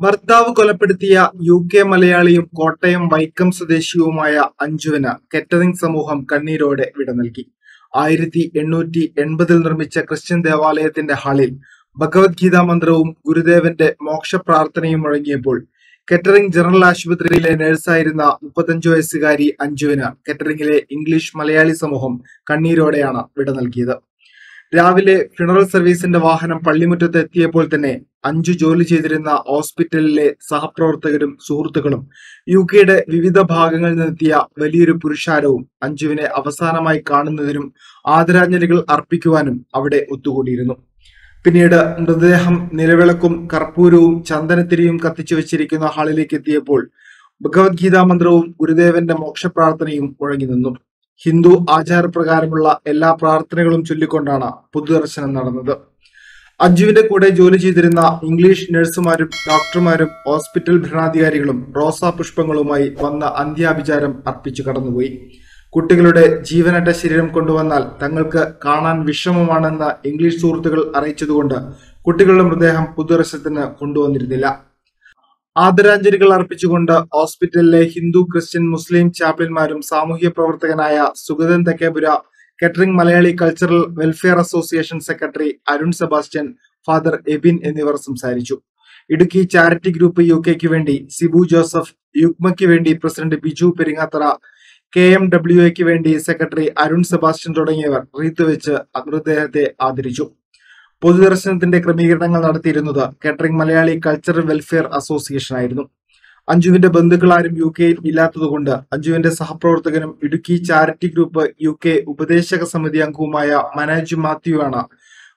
ഭർത്താവ് കൊലപ്പെടുത്തിയ U K മലയാളിയും കോട്ടയം വൈക്കം സ്വദേശിയുമായ അഞ്ജുവിന് കെറ്ററിംഗ് സമൂഹം കണ്ണീരോടെ വിട നൽകി. ആയിരത്തി എണ്ണൂറ്റി എൺപതിൽ നിർമ്മിച്ച ക്രിസ്ത്യൻ ദേവാലയത്തിന്റെ ഹാളിൽ ഭഗവത്ഗീതാ മന്ത്രവും ഗുരുദേവന്റെ മോക്ഷ പ്രാർത്ഥനയും മുഴങ്ങിയപ്പോൾ കെറ്ററിംഗ് ജനറൽ ആശുപത്രിയിലെ നഴ്സായിരുന്ന മുപ്പത്തഞ്ചു വയസ്സുകാരി അഞ്ജുവിന് കെറ്ററിംഗിലെ ഇംഗ്ലീഷ് മലയാളി സമൂഹം കണ്ണീരോടെയാണ് വിട നൽകിയത്. രാവിലെ ഫ്യൂണറൽ സർവീസിന്റെ വാഹനം പള്ളിമുറ്റത്ത് എത്തിയപ്പോൾ തന്നെ അഞ്ചു ജോലി ചെയ്തിരുന്ന ഹോസ്പിറ്റലിലെ സഹപ്രവർത്തകരും സുഹൃത്തുക്കളും യു കെയുടെ വിവിധ ഭാഗങ്ങളിൽ നിന്നെത്തിയ വലിയൊരു പുരുഷാരവും അഞ്ജുവിനെ അവസാനമായി കാണുന്നതിനും ആദരാഞ്ജലികൾ അർപ്പിക്കുവാനും അവിടെ ഒത്തുകൂടിയിരുന്നു. പിന്നീട് മൃതദേഹം നിലവിളക്കും കർപ്പൂരവും ചന്ദനത്തിരിയും കത്തിച്ചു വെച്ചിരിക്കുന്ന ഹാളിലേക്ക് എത്തിയപ്പോൾ ഭഗവത്ഗീതാ മന്ത്രവും ഗുരുദേവന്റെ മോക്ഷപ്രാർത്ഥനയും മുഴങ്ങി നിന്നു. ഹിന്ദു ആചാരപ്രകാരമുള്ള എല്ലാ പ്രാർത്ഥനകളും ചൊല്ലിക്കൊണ്ടാണ് പൊതുദർശനം നടന്നത്. അഞ്ജുവിന്റെ കൂടെ ജോലി ചെയ്തിരുന്ന ഇംഗ്ലീഷ് നഴ്സുമാരും ഡോക്ടർമാരും ഹോസ്പിറ്റൽ ഭരണാധികാരികളും റോസാ പുഷ്പങ്ങളുമായി വന്ന അന്ത്യാഭിചാരം അർപ്പിച്ചു കടന്നുപോയി. കുട്ടികളുടെ ജീവനറ്റ ശരീരം കൊണ്ടുവന്നാൽ തങ്ങൾക്ക് കാണാൻ വിഷമമാണെന്ന് ഇംഗ്ലീഷ് സുഹൃത്തുക്കൾ അറിയിച്ചതുകൊണ്ട് കുട്ടികളുടെ മൃതദേഹം പുതുവർഷത്തിന് കൊണ്ടുവന്നിരുന്നില്ല. ആദരാഞ്ജലികൾ അർപ്പിച്ചുകൊണ്ട് ഹോസ്പിറ്റലിലെ ഹിന്ദു ക്രിസ്ത്യൻ മുസ്ലിം ചാപ്ലിന്മാരും സാമൂഹ്യ പ്രവർത്തകനായ Sugathan Thekkepura Kettering Malayali cultural welfare association secretary Arun Sebastian father Ebin എന്നിവർ സംസാരിച്ചു. ഇടുക്കി ചാരിറ്റി ഗ്രൂപ്പ് യു കെക്ക് വേണ്ടി സിബു ജോസഫ് യുഗ്മയ്ക്ക് വേണ്ടി president Biju Peringathara K M W എക്ക് വേണ്ടി സെക്രട്ടറി അരുൺ സെബാസ്റ്റ്യൻ തുടങ്ങിയവർ റീത്ത് വെച്ച് മൃതദേഹത്തെ ആദരിച്ചു. പൊതുദർശനത്തിന്റെ ക്രമീകരണങ്ങൾ നടത്തിയിരുന്നത് Kettering Malayali cultural welfare association ആയിരുന്നു. അഞ്ജുവിന്റെ ബന്ധുക്കളാരും യു കെയിൽ ഇല്ലാത്തതുകൊണ്ട് അഞ്ജുവിന്റെ സഹപ്രവർത്തകനും Idukki charity group U K ഉപദേശക സമിതി അംഗവുമായ മനോജ് മാത്യു ആണ്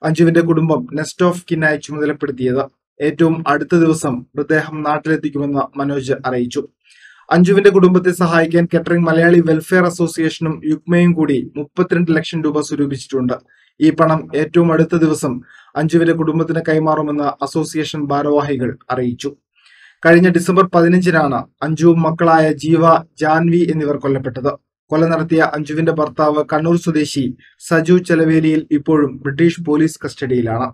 അഞ്ജുവിന്റെ കുടുംബം നെസ്റ്റ് ഓഫ് കിന്നായി ചുമതലപ്പെടുത്തിയത്. ഏറ്റവും അടുത്ത ദിവസം മൃതദേഹം നാട്ടിലെത്തിക്കുമെന്ന് മനോജ് അറിയിച്ചു. അഞ്ജുവിന്റെ കുടുംബത്തെ സഹായിക്കാൻ കെറ്ററിംഗ് മലയാളി വെൽഫെയർ അസോസിയേഷനും യുഗ്മയും കൂടി മുപ്പത്തിരണ്ട് ലക്ഷം രൂപ സ്വരൂപിച്ചിട്ടുണ്ട്. ഈ പണം ഏറ്റവും അടുത്ത ദിവസം അഞ്ജുവിന്റെ കുടുംബത്തിന് കൈമാറുമെന്ന് അസോസിയേഷൻ ഭാരവാഹികൾ അറിയിച്ചു. കഴിഞ്ഞ ഡിസംബർ പതിനഞ്ചിനാണ് അഞ്ജുവും മക്കളായ ജീവ ജാൻവി എന്നിവർ കൊല്ലപ്പെട്ടത്. കൊല നടത്തിയ അഞ്ജുവിന്റെ ഭർത്താവ് കണ്ണൂർ സ്വദേശി സജു ചെലവേലിയിൽ ഇപ്പോഴും ബ്രിട്ടീഷ് പോലീസ് കസ്റ്റഡിയിലാണ്.